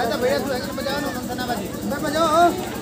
राजा भैया तू बजाओ ना बजाओ